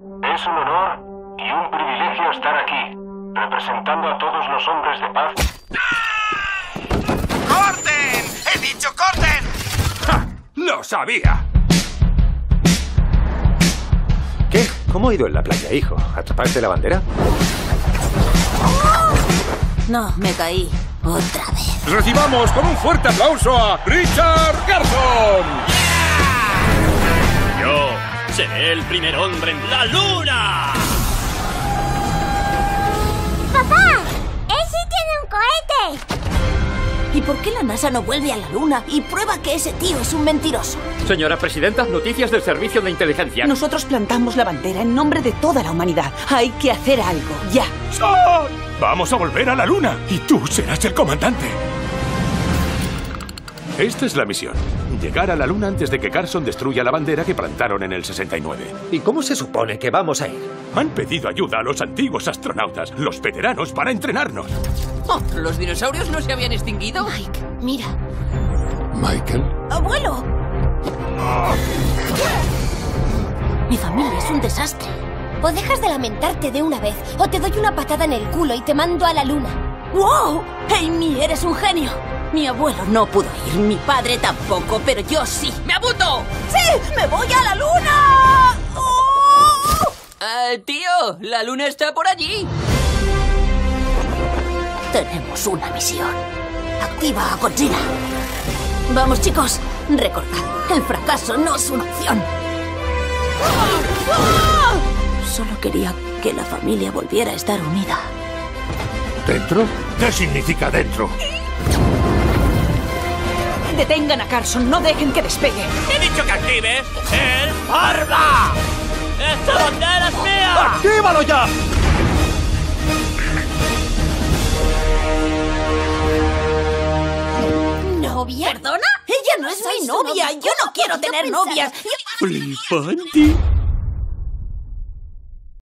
Es un honor y un privilegio estar aquí, representando a todos los hombres de paz. ¡Corten! ¡He dicho corten! ¡Ja! ¡Lo sabía! ¿Qué? ¿Cómo ha ido en la playa, hijo? ¿Atrapaste la bandera? No, me caí. Otra vez. Recibamos con un fuerte aplauso a Richard Garson. Primer hombre en la luna. ¡Papá! ¡Ese tiene un cohete! ¿Y por qué la NASA no vuelve a la luna y prueba que ese tío es un mentiroso? Señora Presidenta, noticias del Servicio de Inteligencia. Nosotros plantamos la bandera en nombre de toda la humanidad. Hay que hacer algo, ya. ¡Son! Vamos a volver a la luna y tú serás el comandante. Esta es la misión. Llegar a la luna antes de que Carson destruya la bandera que plantaron en el 69. ¿Y cómo se supone que vamos a ir? Han pedido ayuda a los antiguos astronautas, los veteranos, para entrenarnos. Oh, ¿Los dinosaurios no se habían extinguido? Mike, mira. ¿Michael? ¡Abuelo! Mi familia es un desastre. O dejas de lamentarte de una vez, o te doy una patada en el culo y te mando a la luna. ¡Wow! Amy, eres un genio. Mi abuelo no pudo ir, mi padre tampoco, pero yo sí. ¡Me apunto! ¡Sí! ¡Me voy a la luna! ¡Oh! Uh, tío, la luna está por allí. Tenemos una misión. Activa a Godzilla. Vamos, chicos. Recordad, el fracaso no es una opción. Solo quería que la familia volviera a estar unida. ¿Dentro? ¿Qué significa dentro? Detengan a Carson, no dejen que despegue. He dicho que actives el arma. ¡Esta bandera es mía! ¡Actívalo ya! ¿Novia? ¿Perdona? Ella no es Soy mi novia. novia. Yo no ¿Cómo quiero tener pensar? novias. ¡Flipante!